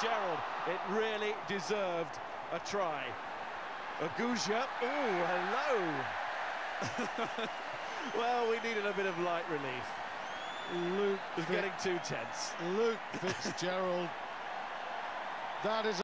Fitzgerald. It really deserved a try. Agulla, oh, hello. well, we needed a bit of light relief. Luke is getting too tense. Luke Fitzgerald. That is